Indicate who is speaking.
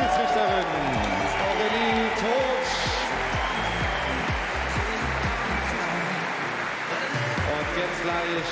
Speaker 1: Schiedsrichterin Aurelie Totsch. Und jetzt gleich